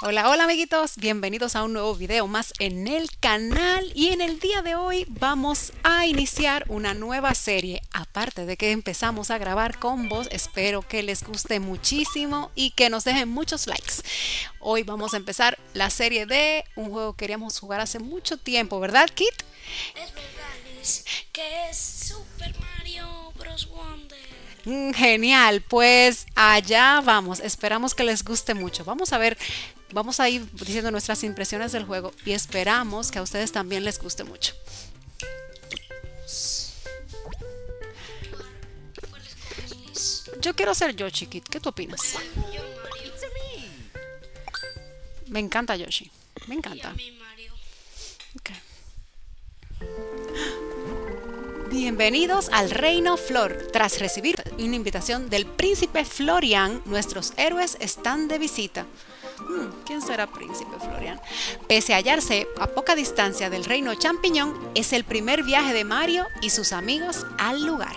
Hola, hola amiguitos, bienvenidos a un nuevo video más en el canal y en el día de hoy vamos a iniciar una nueva serie. Aparte de que empezamos a grabar combos, espero que les guste muchísimo y que nos dejen muchos likes. Hoy vamos a empezar la serie de un juego que queríamos jugar hace mucho tiempo, ¿verdad Kit? Es verdad, que es Super Mario Bros. Wonder. Mm, Genial, pues allá vamos. Esperamos que les guste mucho. Vamos a ver, vamos a ir diciendo nuestras impresiones del juego y esperamos que a ustedes también les guste mucho. Yo quiero ser Yoshi, Kit. ¿Qué tú opinas? Me encanta Yoshi. Me encanta. Bienvenidos al Reino Flor. Tras recibir una invitación del príncipe Florian, nuestros héroes están de visita. Hmm, ¿Quién será príncipe Florian? Pese a hallarse a poca distancia del reino champiñón, es el primer viaje de Mario y sus amigos al lugar.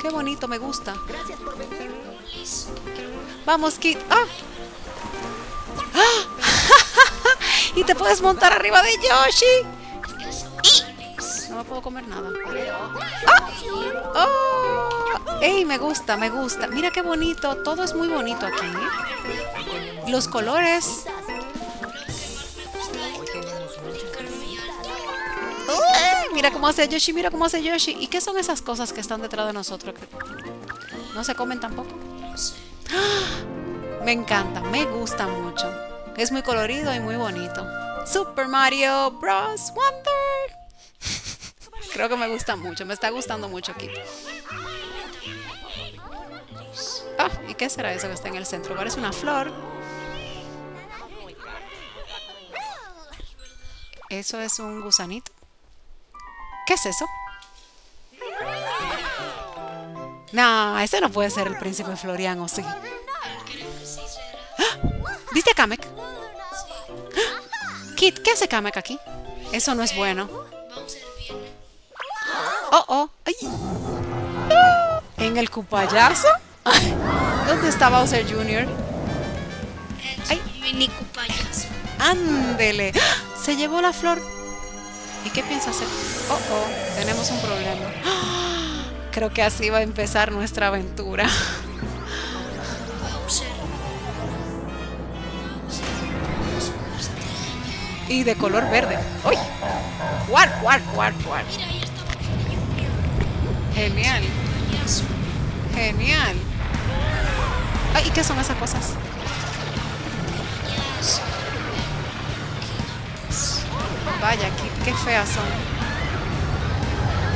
Qué bonito, me gusta. No, Liz. Vamos, Kit. ¡Ah! ¡Ah! y te puedes montar arriba de Yoshi. No me puedo comer nada. ¡Ah! ¡Oh! ¡Ey! Me gusta, me gusta. Mira qué bonito. Todo es muy bonito aquí. ¿eh? Los colores. ¡Ay! Mira cómo hace Yoshi, mira cómo hace Yoshi. ¿Y qué son esas cosas que están detrás de nosotros? ¿No se comen tampoco? Me encanta, me gusta mucho. Es muy colorido y muy bonito. Super Mario Bros. Wonder. Creo que me gusta mucho, me está gustando mucho aquí. Ah, ¿y qué será eso que está en el centro? Parece una flor. Eso es un gusanito. ¿Qué es eso? No, ese no puede ser el príncipe Florian, ¿o sí? Será. ¿Viste a Kamek? Kit, ¿qué hace Kamek aquí? Eso no es bueno. Oh, oh. Ah, ¿En el cupayazo? Ay, ¿Dónde está Bowser Jr.? Ay. mini payaso. Ándele. ¡Ah! Se llevó la flor. ¿Y qué piensa hacer? Oh, oh. Tenemos un problema. ¡Ah! Creo que así va a empezar nuestra aventura. Bowser. Y de color verde. ¡Uy! ¡Guar, guar, guar, guar! Mira, ahí está Bowser Jr. Genial, genial. ¿Y qué son esas cosas? Vaya, qué, qué feas son.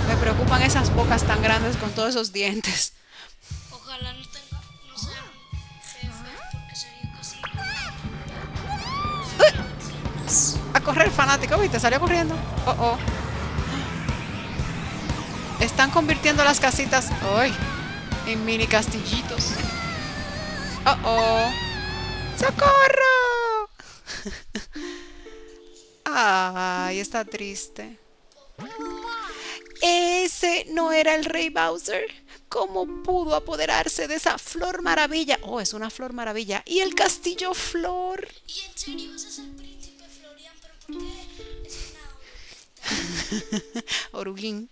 Me preocupan esas bocas tan grandes con todos esos dientes. Ojalá no tenga, no sea porque sería casi. A correr, fanático, ¿viste? Salió corriendo. Oh, oh. Están convirtiendo las casitas hoy en mini castillitos. Oh, oh. ¡Socorro! Ay, está triste. Ese no era el rey Bowser. ¿Cómo pudo apoderarse de esa flor maravilla? Oh, es una flor maravilla. Y el castillo flor. ¿Y en serio ese es el príncipe Florian? ¿Pero por qué es una Oruguín.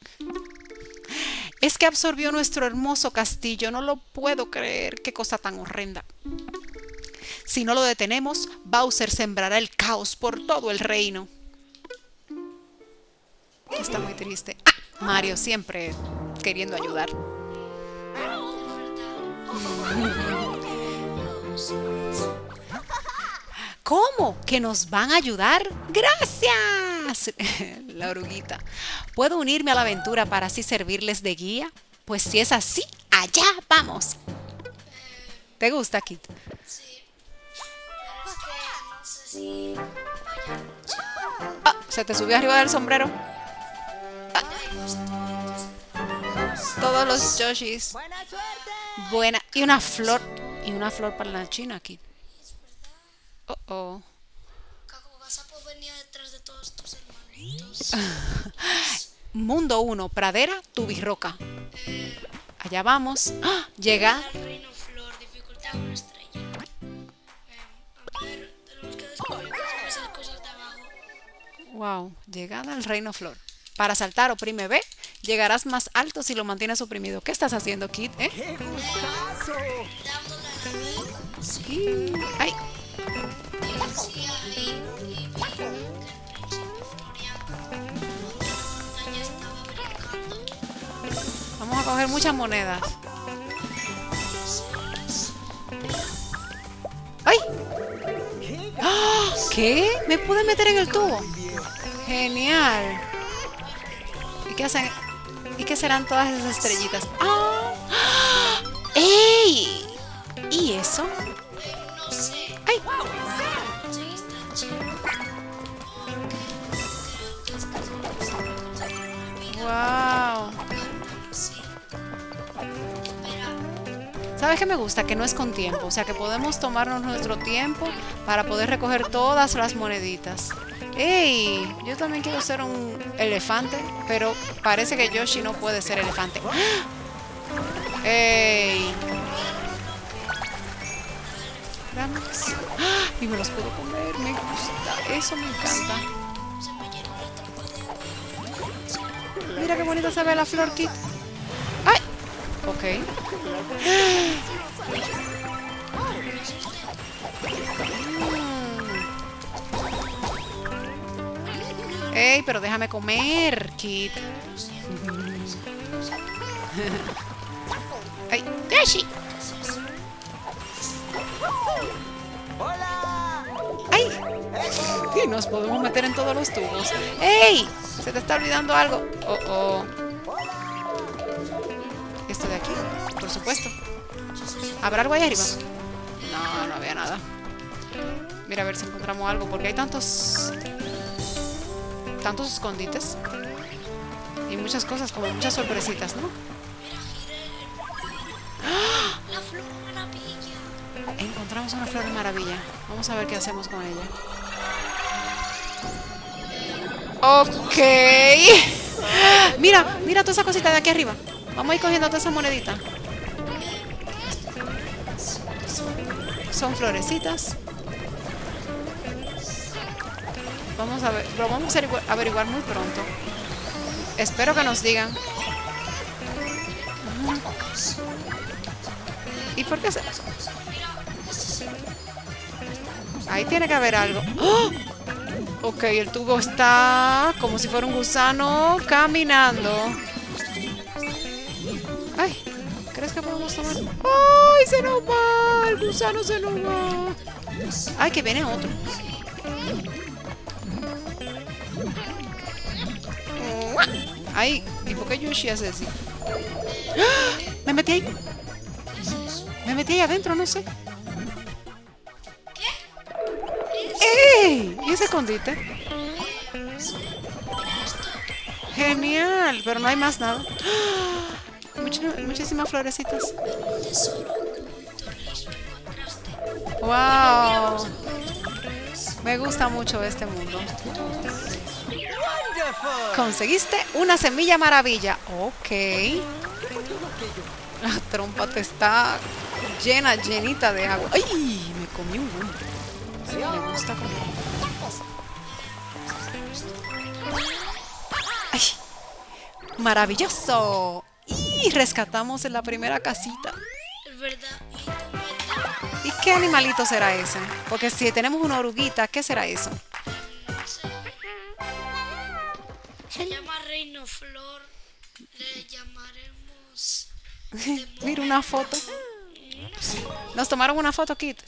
Es que absorbió nuestro hermoso castillo. No lo puedo creer. Qué cosa tan horrenda. Si no lo detenemos, Bowser sembrará el caos por todo el reino. Está muy triste. Ah, Mario siempre queriendo ayudar. ¿Cómo? ¿Que nos van a ayudar? Gracias. La oruguita. ¿Puedo unirme a la aventura para así servirles de guía? Pues si es así, allá vamos. ¿Te gusta, Kit? Sí. Pero es que no sé si. Ah, se te subió arriba del sombrero. Toditos. Todos los Yoshis. Buena. Y una flor. Y una flor para la china, Kit. Oh. Kako, vas a poder venir detrás de todos tus hermanitos. Mundo 1, pradera, tubirroca. Eh, Allá vamos. ¡Ah! Llega. Al reino flor, dificultad una estrella. Eh, a ver, tenemos que descubrir pues, esas cosas de abajo. Wow, llegada al reino flor. Para saltar, oprime B. Llegarás más alto si lo mantienes oprimido. ¿Qué estás haciendo, Kid? ¿Eh? eh ¡Qué gustazo! Sí. ¡Ay! Vamos a coger muchas monedas. ¡Ay! ¡Qué. ¿Me pude meter en el tubo? Genial. ¿Y qué hacen? ¿Y qué serán todas esas estrellitas? ¡Ah! ¿Sabes qué me gusta? Que no es con tiempo. O sea, que podemos tomarnos nuestro tiempo para poder recoger todas las moneditas. ¡Ey! Yo también quiero ser un elefante, pero parece que Yoshi no puede ser elefante. ¡Ah! ¡Ey! ¡Ah! Y me los puedo comer. Me gusta. Eso me encanta. Mira qué bonita se ve la flor kit. Ok. Mm. ¡Ey! Pero déjame comer, Kit. ¡Ay! ¡Yoshi! ¡Hola! ¡Ay! Y nos podemos meter en todos los tubos. ¡Ey! Se te está olvidando algo. Oh, oh. Por supuesto. ¿Habrá algo ahí arriba? No, no había nada. Mira a ver si encontramos algo, porque hay tantos. tantos escondites. Y muchas cosas, como muchas sorpresitas, ¿no? La flor maravilla. Encontramos una flor de maravilla. Vamos a ver qué hacemos con ella. Ok. Mira, mira toda esa cosita de aquí arriba. Vamos a ir cogiendo toda esa monedita. Son florecitas. Vamos a ver, lo vamos a averiguar- muy pronto. Espero que nos digan. ¿Y por qué se.? Ahí tiene que haber algo. ¡Oh! Ok, el tubo está como si fuera un gusano caminando. ¡Ay, se nos va! El gusano se nos va. Ay, que viene otro. Ay, ¿y por qué Yoshi hace así? ¡Ah! Me metí ahí. Me metí ahí adentro, no sé. ¡Ey! ¿Y ese escondite? Genial, pero no hay más nada. ¡Ah! Much- muchísimas florecitas. ¡Wow! Me gusta mucho este mundo. ¡Wonderful! Conseguiste una semilla maravilla. Ok. La trompa te está llena, llenita de agua. ¡Ay! Me comí un buen. Me gusta comer. ¡Ay! ¡Maravilloso! Y rescatamos en la primera casita. Es verdad. Y tu meta, ¿Y qué animalito será ese? Porque si tenemos una oruguita, ¿qué será eso? Se llama Reino Flor. Le llamaremos. Mira una foto. Nos tomaron una foto, Kit.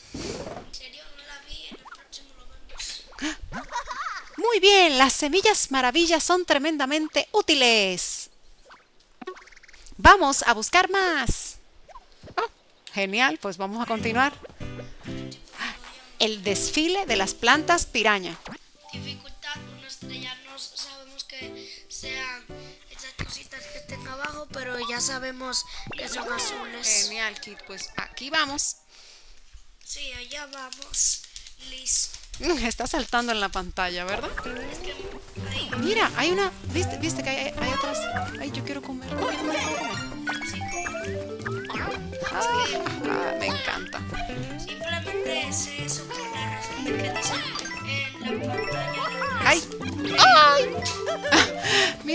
Muy bien, las semillas maravillas son tremendamente útiles. Vamos a buscar más. Oh, genial, pues vamos a continuar. El desfile de las plantas piraña. Dificultad, una estrella. No sabemos que sean esas cositas que estén abajo, pero ya sabemos que son azules. Genial, Kit, pues aquí vamos. Sí, allá vamos. Liz. Mm, Está saltando en la pantalla, ¿verdad? Es que ahí Mira, hay una. ¿Viste, viste que hay, hay otras?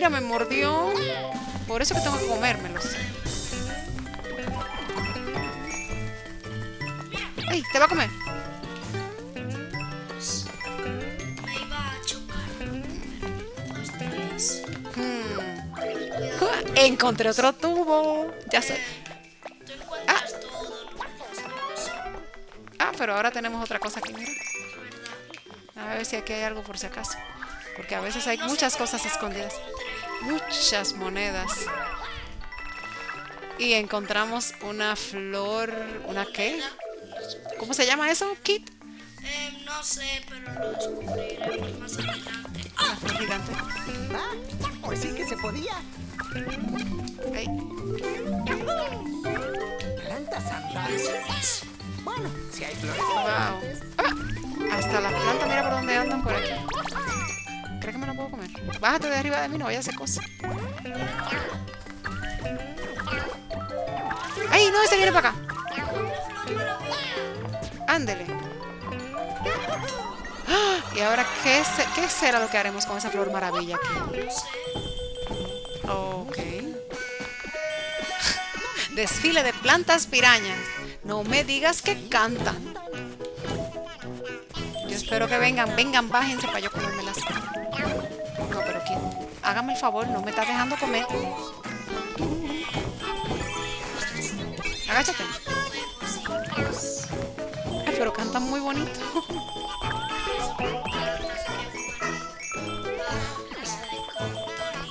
Me mordió. Por eso que tengo que comérmelos. ¡Ey! ¿Te va a comer? Hmm. Encontré otro tubo. Ya sé. Necesitas Ah, pero ahora tenemos otra cosa aquí, mira. A ver si aquí hay algo por si acaso. Porque a veces hay muchas cosas escondidas. Muchas monedas. Y encontramos una flor. ¿Una qué? ¿Cómo se llama eso, Kit? Eh, no sé, pero lo descubriremos más adelante. Flor gigante. Ah, pues sí que se podía. Ey, Plantas andantes. Bueno, si hay flores wow. Ah, hasta las plantas, mira por dónde andan por aquí. ¿Crees que me la puedo comer? Bájate de arriba de mí, no vayas a hacer cosas. ¡Ay, no! Ese viene para acá. Ándele. ¿Y ahora qué, qué será lo que haremos con esa flor maravilla aquí? Ok. Desfile de plantas pirañas. No me digas que cantan. Yo espero que vengan, vengan, bájense para yo Hágame el favor, no me estás dejando comer. Agáchate. Ay, pero cantan muy bonito.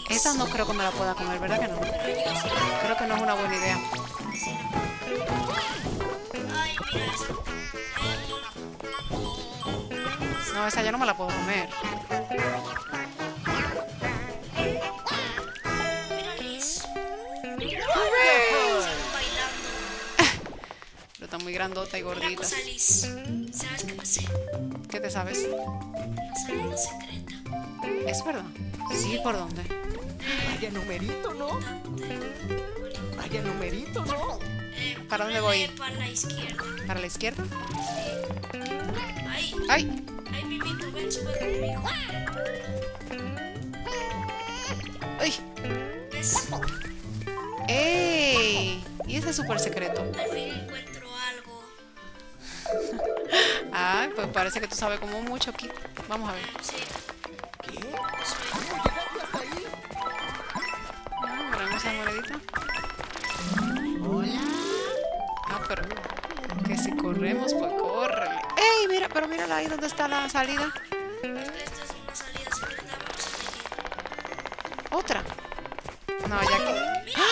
Esa no creo que me la pueda comer, ¿verdad que no? Creo que no es una buena idea. No, esa yo no me la puedo comer. Muy grandota y Una gorditas. cosa, Liz. ¿Sabes qué me sé? ¿Qué te sabes? Una salida secreta. ¿Es verdad? Sí, ¿por dónde? Vaya numerito, ¿no? Vaya numerito, ¿no? Eh, ¿Para dónde voy? Para la izquierda. ¿Para la izquierda? Ay, ¡Ay! ay, Mimito, ven, sube conmigo. ¡Ay! ¿Ves? ¡Ey! ¿Y ese súper secreto? Al pues parece que tú sabes como mucho aquí. Vamos a ver. ¿Qué? ¿Cómo llegaste hasta ahí? Ah, esa monedita. Hola. Ah, pero que si corremos, pues córrele. ¡Ey! Mira, pero mírala ahí donde está la salida. Otra. No, ya que. ¡Vida!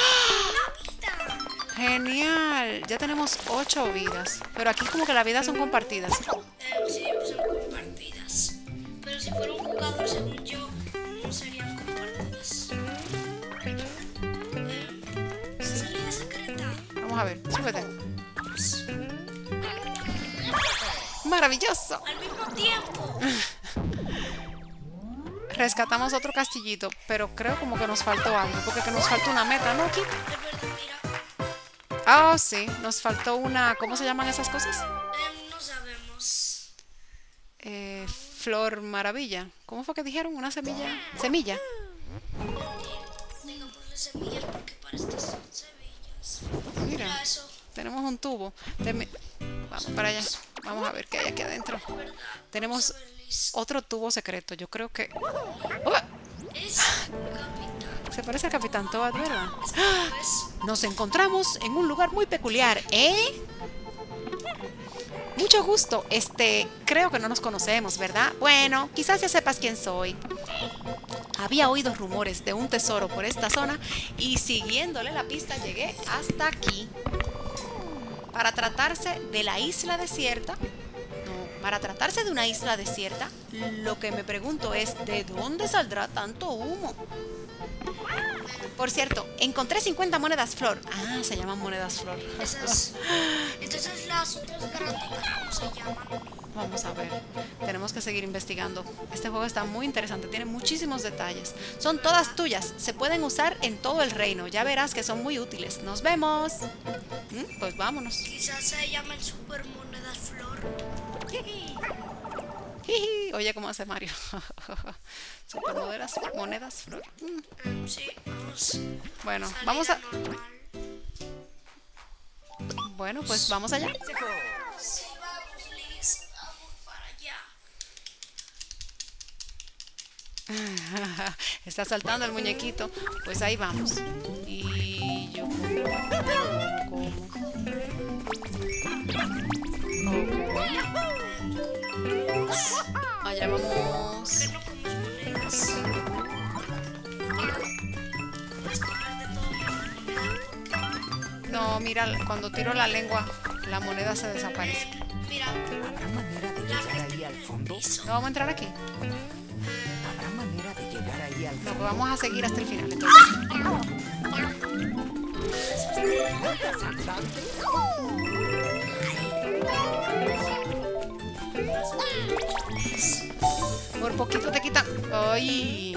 Genial. Ya tenemos ocho vidas. Pero aquí como que las vidas son compartidas. Maravilloso. Al mismo tiempo. Rescatamos otro castillito, pero creo como que nos faltó algo, porque que nos faltó una meta, ¿no, Kit? Ah, sí, nos faltó una, ¿cómo se llaman esas cosas? Eh, no sabemos. Eh, flor maravilla. ¿Cómo fue que dijeron? ¿Una semilla? ¿Semilla? Digámosle semillas porque para estas son semillas. Mira, Mira eso. Tenemos un tubo. Vamos para allá. Vamos a ver qué hay aquí adentro. Tenemos otro tubo secreto. Yo creo que... ¡Oh! Se parece al Capitán Toad, ¿verdad? ¿Ves? Nos encontramos en un lugar muy peculiar, ¿eh? Mucho gusto. Este, creo que no nos conocemos, ¿verdad? Bueno, quizás ya sepas quién soy. Había oído rumores de un tesoro por esta zona y siguiéndole la pista llegué hasta aquí. Para tratarse de la isla desierta, no, para tratarse de una isla desierta, lo que me pregunto es, ¿de dónde saldrá tanto humo? Por cierto, encontré 50 monedas flor. Ah, se llaman monedas flor. Esas. Entonces las otras ¿cómo se llaman? Vamos a ver. Tenemos que seguir investigando. Este juego está muy interesante, tiene muchísimos detalles. Son todas tuyas, se pueden usar en todo el reino. Ya verás que son muy útiles. Nos vemos. Mm, Pues vámonos. Quizás se llamen super monedas flor. Jiji, Oye, ¿cómo hace Mario? Supermonedas, monedas, flor. Mm, Em, sí, vamos. Bueno, Salida vamos a... normal. Bueno, pues vamos allá. Está saltando el muñequito. Pues ahí vamos. Y yo como. Allá vamos. ¿Por qué no mira, cuando tiro la lengua, la moneda se desaparece. Mira, ¿Habrá manera de llegar ahí al fondo? ¿No vamos a entrar aquí? Vamos a seguir hasta el final. Entonces, por poquito te quitan. ¡Ay!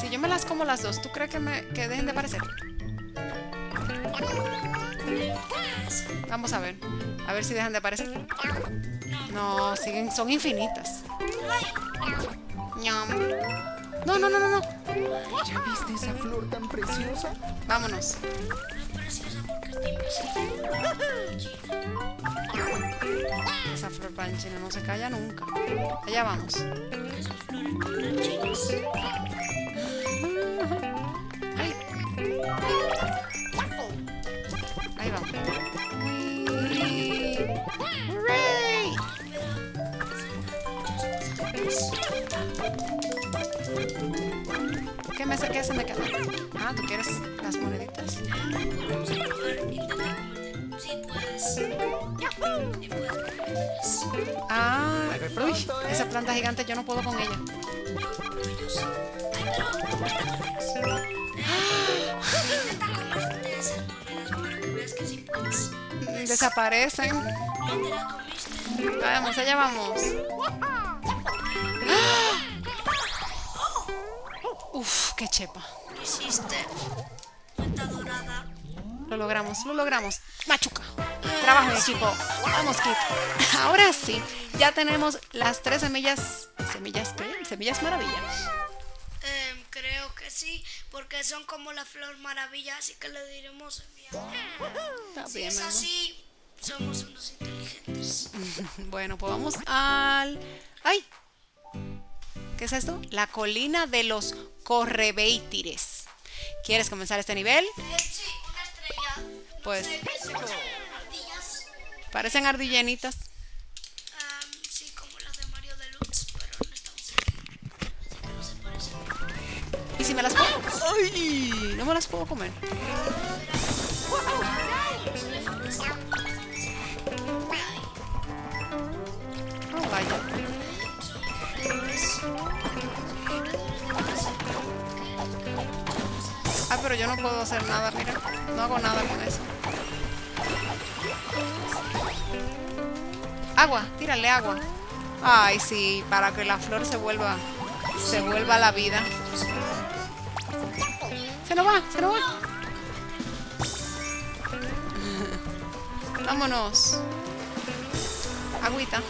Si yo me las como las dos, ¿tú crees que, me, que dejen de aparecer? Vamos a ver. A ver si dejan de aparecer. No, siguen, son infinitas. No, no, no, no, no. ¿Ya viste esa flor tan preciosa? Vámonos. Esa flor panchina no se calla nunca. Allá vamos. ¿Qué me qué se me queda? Ah, ¿tú quieres las moneditas? Ah, uy, esa planta gigante yo no puedo con ella. Intenta comerte esas monedas para que veas que sí puedes. Desaparecen. Vamos, allá vamos. Qué chepa. ¿Qué hiciste? Cuenta dorada. Lo logramos, lo logramos. Machuca. Trabajo en equipo. Vamos, Kit. Ahora sí, ya tenemos las tres semillas. ¿Semillas qué? Semillas maravilla. Em, creo que sí, porque son como la flor maravilla, así que le diremos enviar. Está Si bien, es así, somos unos inteligentes. Bueno, pues vamos al. ¡Ay! ¿Qué es esto? La colina de los correbeitires. ¿Quieres comenzar este nivel? Sí, una estrella. Pues-. Parecen ardillenitas. Am, sí, como las de Mario Deluxe, pero no estamos aquí. Así que no se parecen. ¿Y si me las puedo? ¡Ay! No me las puedo comer. Ay, Oh, vaya. Pero yo no puedo hacer nada, mira. No hago nada con eso. Agua, tírale agua. Ay, sí, para que la flor se vuelva se vuelva a la vida. Se nos va, se nos va. Vámonos. Agüita.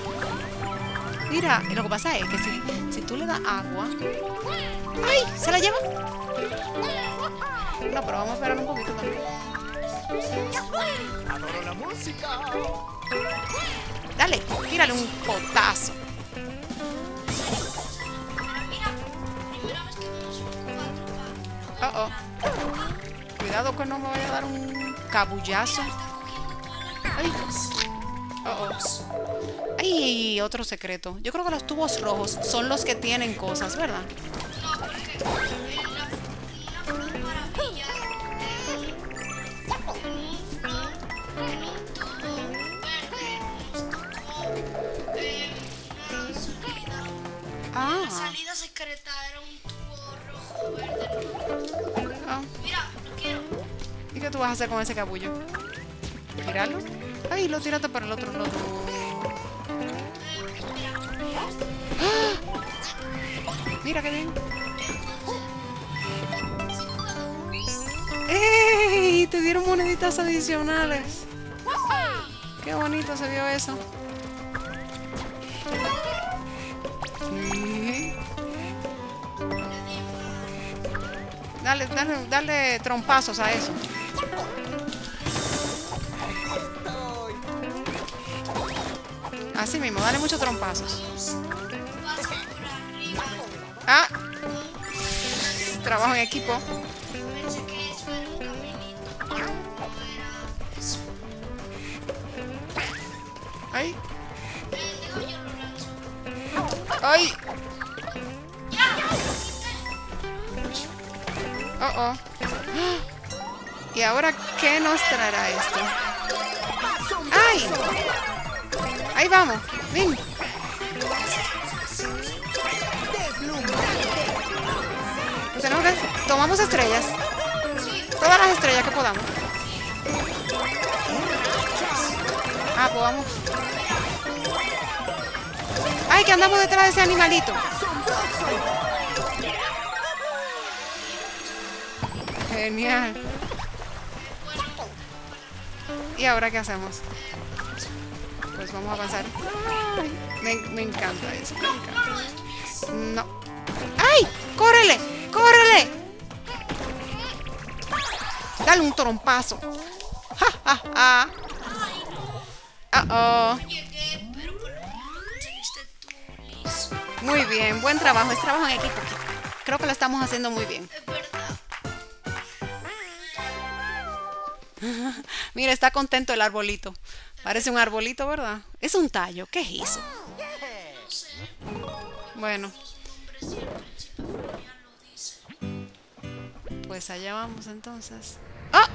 Mira, lo que pasa es que si, si tú le das agua. ¡Ay! ¿Se la lleva? Pero vamos a esperar un poquito también. Adoro la música. Dale, tírale un potazo. Oh, oh. Cuidado que no me vaya a dar un cabullazo. Ay. Oh, oh. Ay, otro secreto. Yo creo que los tubos rojos son los que tienen cosas, ¿verdad? No, tú vas a hacer con ese capullo? ¿Tirarlo? ¡Ay, lo tiraste para el otro lado! ¡Ah! ¡Mira qué bien! ¡Ey! Te dieron moneditas adicionales. ¡Qué bonito se vio eso! Dale, dale, dale trompazos a eso. Así mismo, dale muchos trompazos. Ah. Trabajo en equipo. Ay, ay. Oh, oh. ¿Y ahora qué nos traerá esto? ¡Ay! Ahí vamos. Ven. Pues tenemos. Tomamos estrellas. Todas las estrellas que podamos. Ah, pues vamos. ¡Ay, que andamos detrás de ese animalito! Genial. ¿Y ahora qué hacemos? Pues vamos a avanzar. Me, encanta eso, me encanta. No. ¡Ay! ¡Córrele! ¡Córrele! Dale un trompazo. ¡Ja, ja, ja! Tú, Liz. Muy bien, buen trabajo. Es trabajo en equipo. Creo que lo estamos haciendo muy bien. Mira, está contento el arbolito. Parece un arbolito, ¿verdad? Es un tallo. ¿Qué es eso? Bueno, pues allá vamos entonces. ¡Ah!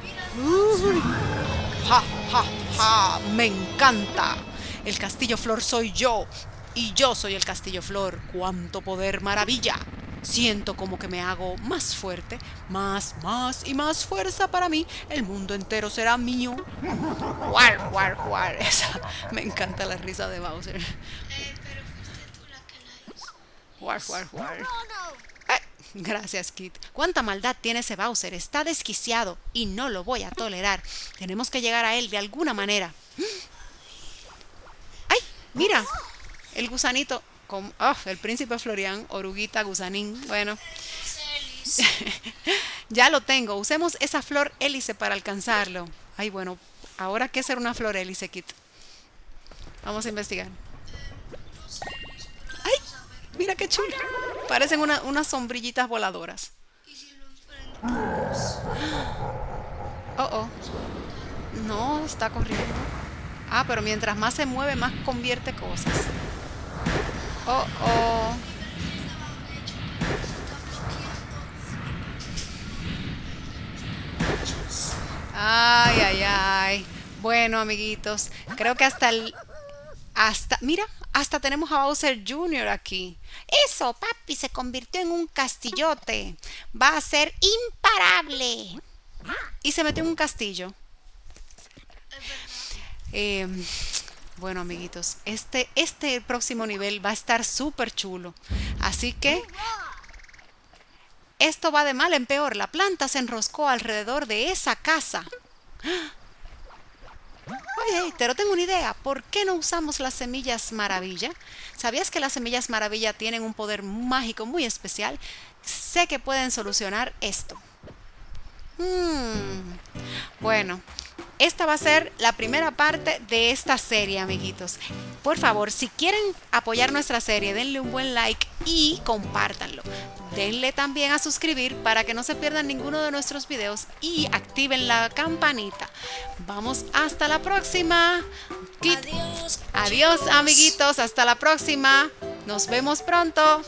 ¡Ja, ja, ja! ¡Me encanta! El castillo flor soy yo. Y yo soy el castillo flor. ¡Cuánto poder maravilla! Siento como que me hago más fuerte, más, más y más fuerza para mí. El mundo entero será mío. ¡Guar, guar, guar! Esa, me encanta la risa de Bowser. Eh, pero fuiste tú la que la hizo. ¡Guar, guar, guar! Ay, gracias, Kit. ¿Cuánta maldad tiene ese Bowser? Está desquiciado y no lo voy a tolerar. Tenemos que llegar a él de alguna manera. ¡Ay! Mira, el gusanito. Oh, el príncipe Florian, oruguita, gusanín. Bueno, ya lo tengo. Usemos esa flor hélice para alcanzarlo. Ay, bueno, ahora qué ser una flor hélice, Kit. Vamos a investigar. ¡Ay! Mira qué chulo. Parecen una- unas sombrillitas voladoras. Oh, oh. No, está corriendo. Ah, pero mientras más se mueve, más convierte cosas. Oh, oh. Ay, ay, ay. Bueno, amiguitos, creo que hasta el... Hasta, mira, hasta tenemos a Bowser Jr. aquí. Eso, papi, se convirtió en un castillote. Va a ser imparable. Y se metió en un castillo. Eh, bueno, amiguitos, este, este próximo nivel va a estar súper chulo. Así que esto va de mal en peor. La planta se enroscó alrededor de esa casa. Oye, pero tengo una idea. ¿Por qué no usamos las semillas maravilla? ¿Sabías que las semillas maravilla tienen un poder mágico muy especial? Sé que pueden solucionar esto. Hmm, Bueno, esta va a ser la primera parte de esta serie, amiguitos. Por favor, si quieren apoyar nuestra serie, denle un buen like y compártanlo. Denle también a suscribir para que no se pierdan ninguno de nuestros videos y activen la campanita. Vamos hasta la próxima. Adiós. Adiós, amiguitos. Hasta la próxima. Nos vemos pronto.